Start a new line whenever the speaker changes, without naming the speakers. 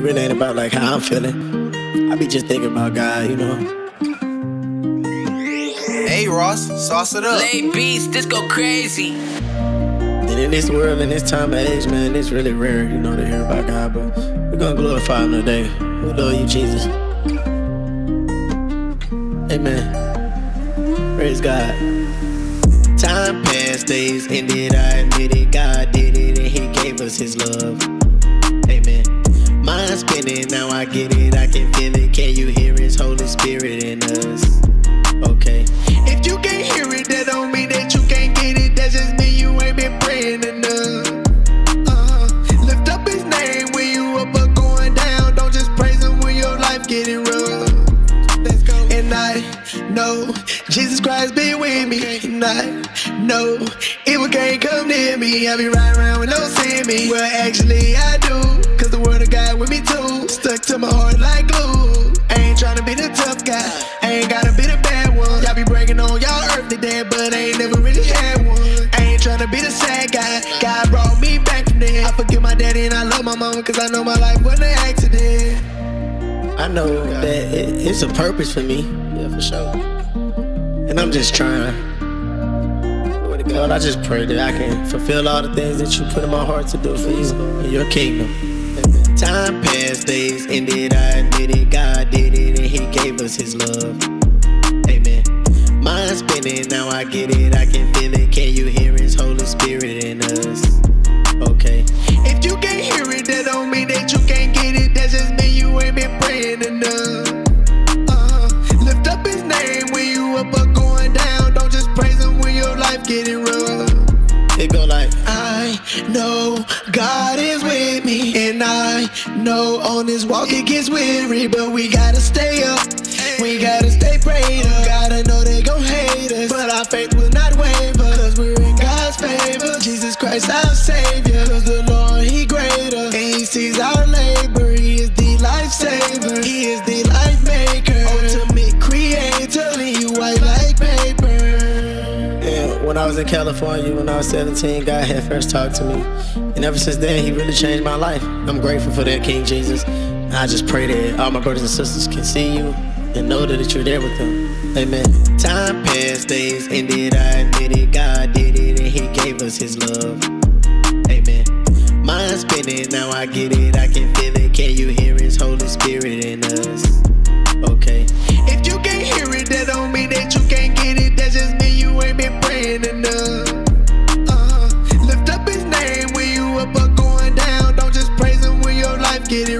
really ain't about like how I'm feeling. I be just thinking about God, you know.
Hey Ross, sauce it up.
Lay beats, this go crazy.
And in this world, in this time of age, man, it's really rare, you know, to hear about God. But we're gonna glorify Him today. We love you, Jesus. Amen. Praise God. Time passed, days ended. I admit it. God did it, and He gave us His love. Spinning, now I get it. I can feel it. Can you hear His Holy Spirit in us? Okay. If you can't hear it, that don't mean that you can't get it. That just mean you ain't been praying enough. Uh-huh. Lift up His name when you up or going down. Don't just praise Him when your life getting rough. Let's go. And I know Jesus Christ be with me. And I know evil can't come near me. I be riding around with no see me. Well, actually, I do. My mama cause I know my life wasn't an accident. I know that it, it's a purpose for me. Yeah, for sure. And I'm just trying. Lord, I just pray that I can fulfill all the things that you put in my heart to do for you in your kingdom. Time passed, days ended, I admit it. God did it, and He gave us His love. Amen. Mind spinning, now I get it, I can feel it. Can you hear His Holy Spirit in us? I know God is with me, and I know on this walk it gets weary, but we gotta stay up. We gotta stay prayed up. Gotta know they gon' hate us, but our faith will not waver. Cause we're in God's favor. Jesus Christ, our Savior. Cause the Lord, He greater. And He sees our labor. He is the lifesaver. He is the when I was in California, when I was 17, God had first talked to me. And ever since then, He really changed my life. I'm grateful for that, King Jesus. And I just pray that all my brothers and sisters can see you and know that you're there with them. Amen. Time passed, days ended, I admit it. God did it, and He gave us His love. get it